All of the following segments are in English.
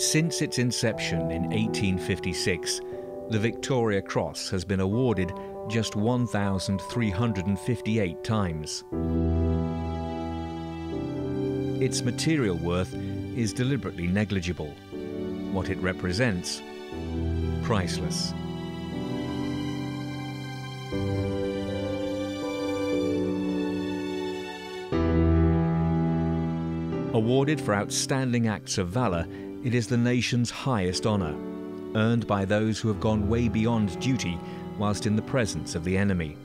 Since its inception in 1856, the Victoria Cross has been awarded just 1,358 times. Its material worth is deliberately negligible. What it represents, priceless. Awarded for outstanding acts of valour, it is the nation's highest honour, earned by those who have gone way beyond duty whilst in the presence of the enemy.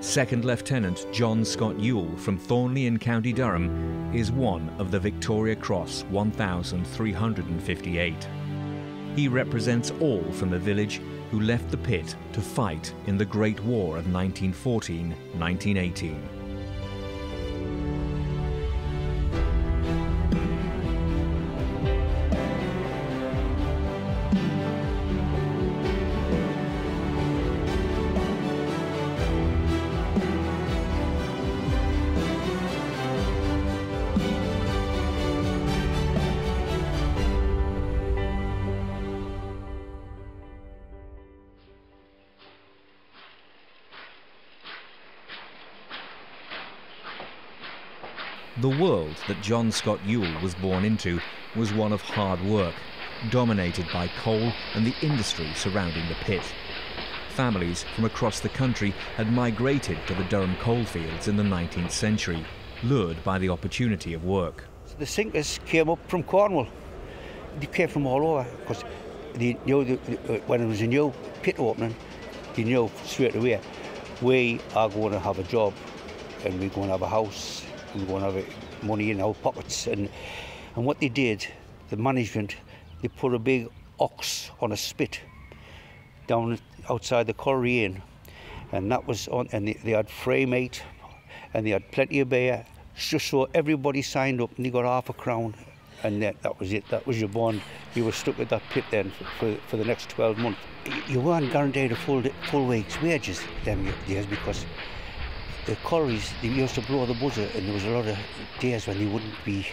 Second Lieutenant John Scott Youll from Thornley in County Durham is one of the Victoria Cross 1358. He represents all from the village who left the pit to fight in the Great War of 1914-1918. The world that John Scott Youll was born into was one of hard work, dominated by coal and the industry surrounding the pit. Families from across the country had migrated to the Durham coalfields in the 19th century, lured by the opportunity of work. The sinkers came up from Cornwall. They came from all over because they knew the, uh, when there was a new pit opening, they knew straight away we are going to have a job and we're going to have a house we want to have money in our pockets. And, and what they did, the management, they put a big ox on a spit down outside the Colliery Inn. And that was on, and they, they had free meat and they had plenty of beer, just so everybody signed up and they got half a crown. And that, that was it, that was your bond. You were stuck at that pit then for, for, for the next 12 months. You weren't guaranteed a full, full week's wages them years because the collieries, they used to blow the buzzer and there was a lot of days when they wouldn't be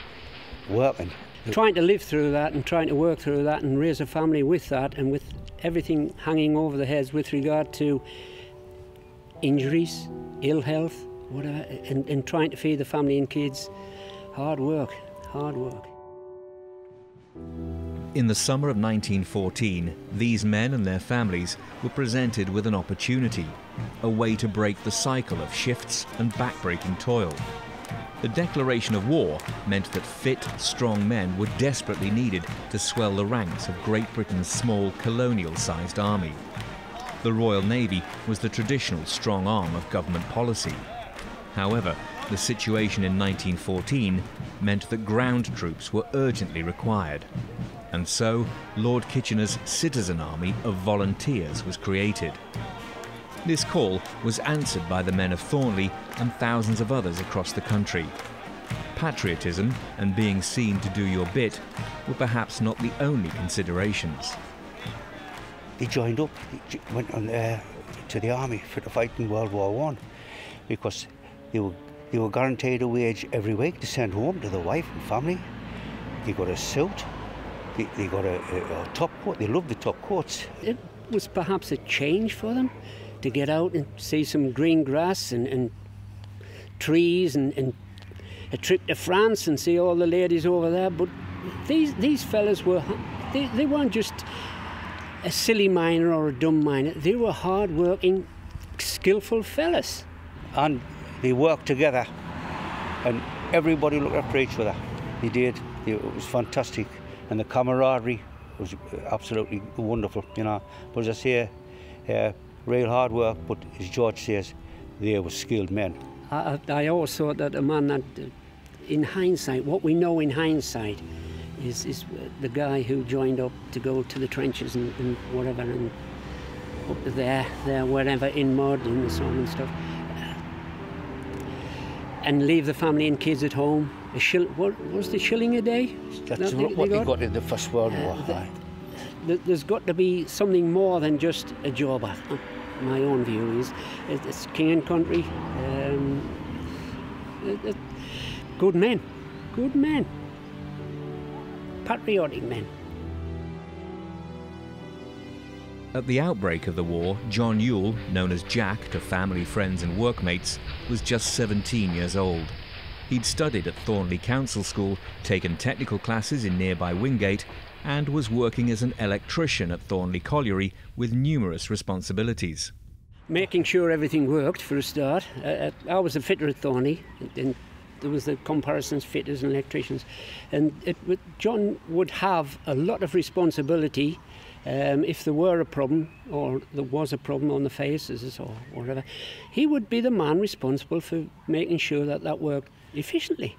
working. Trying to live through that and trying to work through that and raise a family with that and with everything hanging over the heads with regard to injuries, ill health, whatever, and, and trying to feed the family and kids. Hard work, hard work. In the summer of 1914, these men and their families were presented with an opportunity, a way to break the cycle of shifts and backbreaking toil. The declaration of war meant that fit, strong men were desperately needed to swell the ranks of Great Britain's small colonial-sized army. The Royal Navy was the traditional strong arm of government policy. However, the situation in 1914 meant that ground troops were urgently required. And so, Lord Kitchener's Citizen Army of Volunteers was created. This call was answered by the men of Thornley and thousands of others across the country. Patriotism and being seen to do your bit were perhaps not the only considerations. They joined up, they went on, uh, to the army for the fight in World War One because they were, they were guaranteed a wage every week to send home to their wife and family. They got a suit, they, they got a, a, a top court. They loved the top courts. It was perhaps a change for them to get out and see some green grass and, and trees and, and, a trip to France and see all the ladies over there. But these these fellas were they, they weren't just a silly miner or a dumb miner. They were hard-working, skillful fellas. And they worked together, and everybody looked after each other. They did. It was fantastic and the camaraderie was uh, absolutely wonderful, you know. But as I say, uh, real hard work, but as George says, they were skilled men. I, I always thought that a man that, uh, in hindsight, what we know in hindsight, is, is the guy who joined up to go to the trenches and, and whatever, and up there, there, wherever, in mud and so on and stuff, uh, and leave the family and kids at home a shill, what was the shilling a day? That's that what they got? got? in the First World War. Uh, the, there's got to be something more than just a job. My own view is it's king and country. Um, good men, good men. patriotic men. At the outbreak of the war, John Youll, known as Jack to family, friends, and workmates, was just 17 years old. He'd studied at Thornley Council School, taken technical classes in nearby Wingate, and was working as an electrician at Thornley Colliery with numerous responsibilities. Making sure everything worked for a start. Uh, uh I was a fitter at Thornley, and there was the comparisons, fitters and electricians, and it, John would have a lot of responsibility um, if there were a problem or there was a problem on the faces or whatever, he would be the man responsible for making sure that that worked efficiently.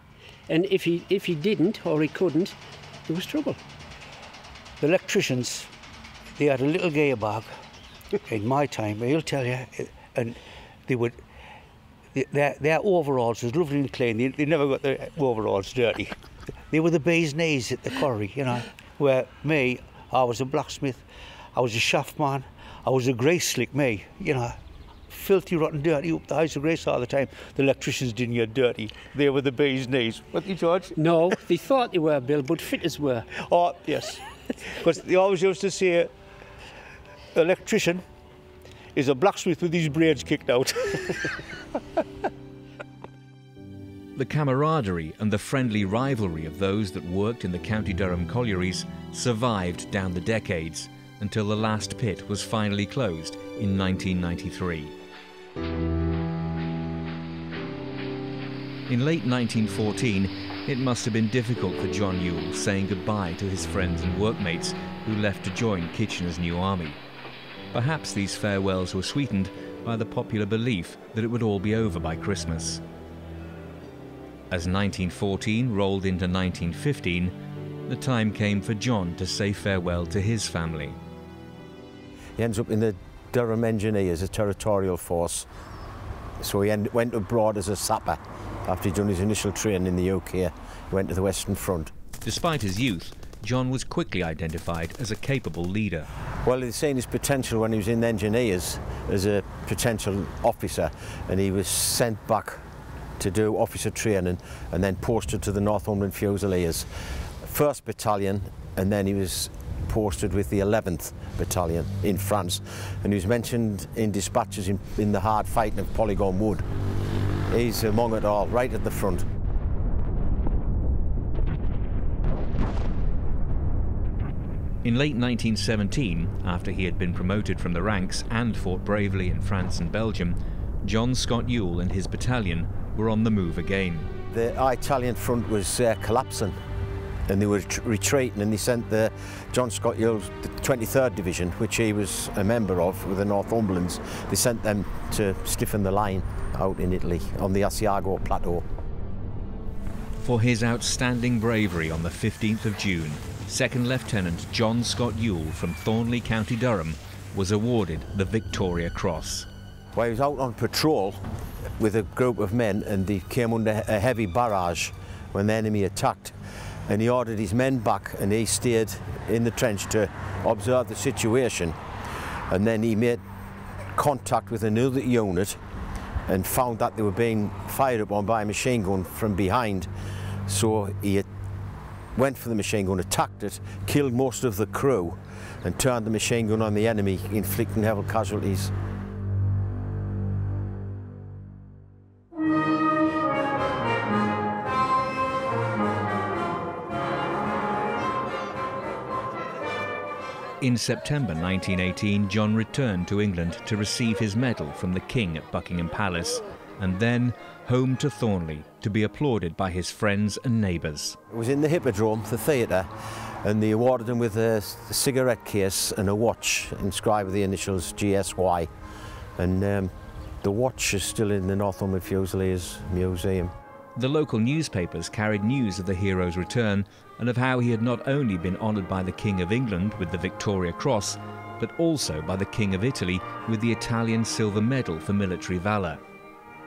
And if he, if he didn't or he couldn't, there was trouble. The electricians, they had a little gear bag in my time, he'll tell you, and they would, their, their overalls was lovely and clean. They, they never got their overalls dirty. They were the bee's knees at the quarry, you know, where me, I was a blacksmith, I was a shaft man, I was a grease slick, me, you know, filthy, rotten, dirty up the house of grace all the time. The electricians didn't get dirty. They were the bee's knees. What you, George? No, they thought they were, Bill, but fitters were. Oh, yes. Because they always used to say, electrician is a blacksmith with his braids kicked out. The camaraderie and the friendly rivalry of those that worked in the County Durham collieries survived down the decades until the last pit was finally closed in 1993. In late 1914, it must have been difficult for John Youll saying goodbye to his friends and workmates who left to join Kitchener's new army. Perhaps these farewells were sweetened by the popular belief that it would all be over by Christmas. As 1914 rolled into 1915, the time came for John to say farewell to his family. He ends up in the Durham Engineers, a territorial force. So he end, went abroad as a sapper after he'd done his initial training in the UK. He went to the Western Front. Despite his youth, John was quickly identified as a capable leader. Well, he'd seen his potential when he was in the engineers as a potential officer, and he was sent back to do officer training and then posted to the Northumberland Fusiliers. First Battalion and then he was posted with the 11th Battalion in France and was mentioned in dispatches in, in the hard fighting of Polygon Wood. He's among it all, right at the front. In late 1917, after he had been promoted from the ranks and fought bravely in France and Belgium, John Scott Youll and his battalion were on the move again. The Italian front was uh, collapsing and they were retreating and they sent the John Scott Youll's 23rd Division, which he was a member of with the Northumberlands, they sent them to stiffen the line out in Italy on the Asiago Plateau. For his outstanding bravery on the 15th of June, Second Lieutenant John Scott Youll from Thornley, County Durham, was awarded the Victoria Cross. While he was out on patrol, with a group of men and they came under a heavy barrage when the enemy attacked and he ordered his men back and he stayed in the trench to observe the situation and then he made contact with another unit and found that they were being fired upon by a machine gun from behind so he went for the machine gun, attacked it, killed most of the crew and turned the machine gun on the enemy inflicting heavy casualties. In September 1918, John returned to England to receive his medal from the King at Buckingham Palace, and then home to Thornley to be applauded by his friends and neighbours. It was in the Hippodrome, the theatre, and they awarded him with a, cigarette case and a watch inscribed with the initials GSY. And um, the watch is still in the Northumberland Fusiliers Museum. The local newspapers carried news of the hero's return and of how he had not only been honoured by the King of England with the Victoria Cross, but also by the King of Italy with the Italian Silver Medal for military valour.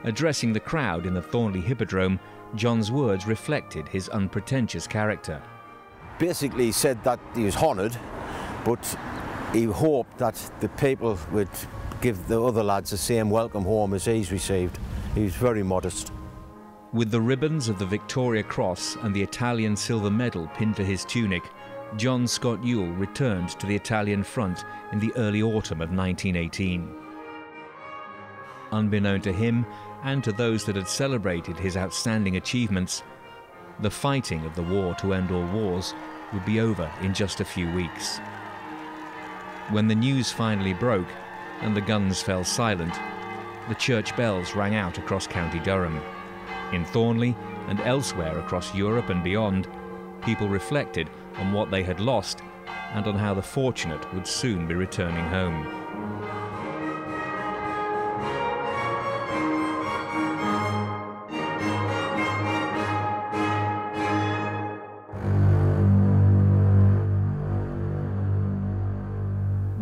Addressing the crowd in the Thornley Hippodrome, John's words reflected his unpretentious character. Basically, he said that he was honoured, but he hoped that the people would give the other lads the same welcome home as he's received. He was very modest. With the ribbons of the Victoria Cross and the Italian silver medal pinned to his tunic, John Scott Youll returned to the Italian front in the early autumn of 1918. Unbeknown to him and to those that had celebrated his outstanding achievements, the fighting of the war to end all wars would be over in just a few weeks. When the news finally broke and the guns fell silent, the church bells rang out across County Durham. In Thornley and elsewhere across Europe and beyond, people reflected on what they had lost and on how the fortunate would soon be returning home.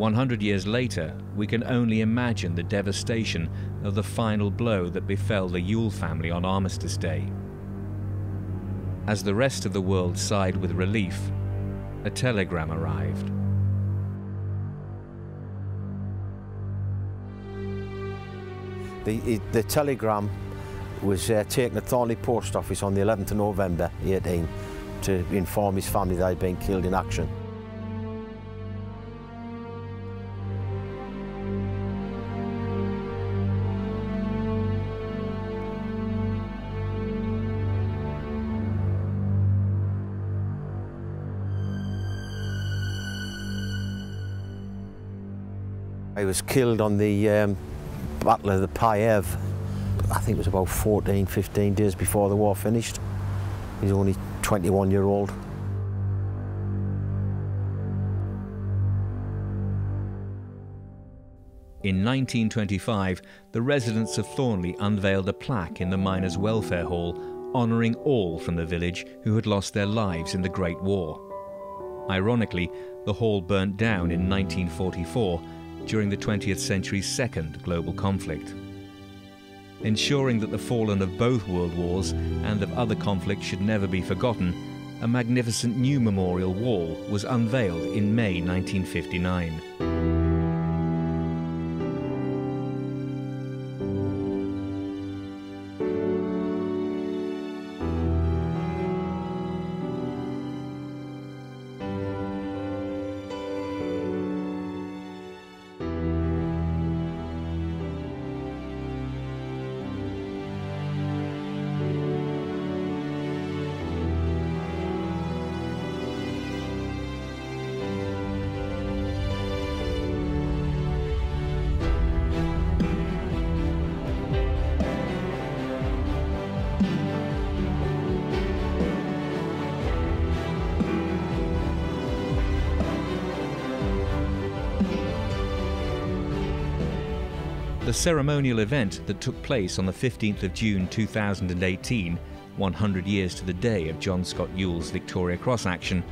One hundred years later, we can only imagine the devastation of the final blow that befell the Youll family on Armistice Day. As the rest of the world sighed with relief, a telegram arrived. The, the telegram was uh, taken at Thornley Post Office on the 11th of November 18 to inform his family that he'd been killed in action. Killed on the um, Battle of the Piave. I think it was about 14, 15 days before the war finished. He's only 21 year old. In 1925, the residents of Thornley unveiled a plaque in the Miners' Welfare Hall honouring all from the village who had lost their lives in the Great War. Ironically, the hall burnt down in 1944 during the 20th century's second global conflict. Ensuring that the fallen of both world wars and of other conflicts should never be forgotten, a magnificent new memorial wall was unveiled in May 1959. The ceremonial event that took place on the 15th of June 2018, 100 years to the day of John Scott Youll's Victoria Cross action,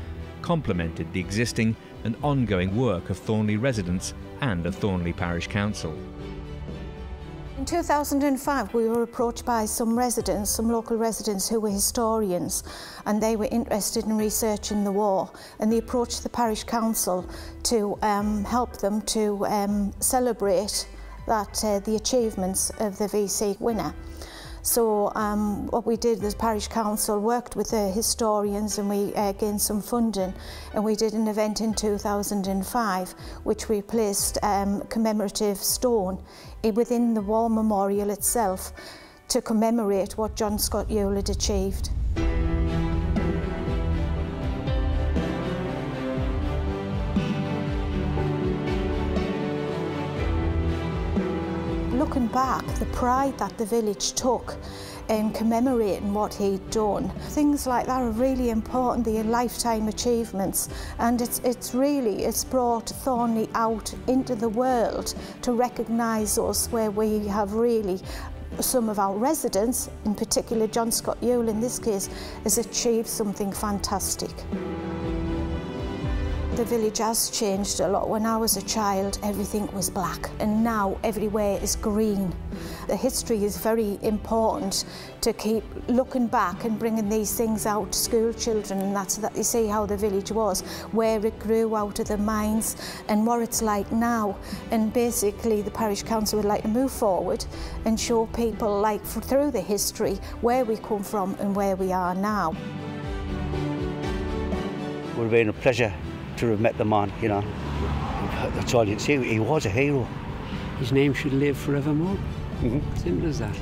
complemented the existing and ongoing work of Thornley residents and of Thornley Parish Council. In 2005 we were approached by some residents, some local residents who were historians and they were interested in researching the war and they approached the parish council to um, help them to um, celebrate that uh, the achievements of the VC winner. So um, what we did, the parish council worked with the historians and we uh, gained some funding and we did an event in 2005 which we placed um, commemorative stone within the war memorial itself to commemorate what John Scott Yule had achieved. Looking back, the pride that the village took in commemorating what he'd done. Things like that are really important, the lifetime achievements, and it's, it's really, it's brought Thornley out into the world to recognise us where we have really some of our residents, in particular John Scott Youll in this case, has achieved something fantastic. The village has changed a lot. When I was a child, everything was black, and now everywhere is green. The history is very important to keep looking back and bringing these things out to school children, and that's that they see how the village was, where it grew out of the mines, and what it's like now. And basically, the parish council would like to move forward and show people, like through the history, where we come from and where we are now. It would have been a pleasure to have met the man, you know. That's all you can say. He was a hero. His name should live forevermore. Mhm. Simple as that.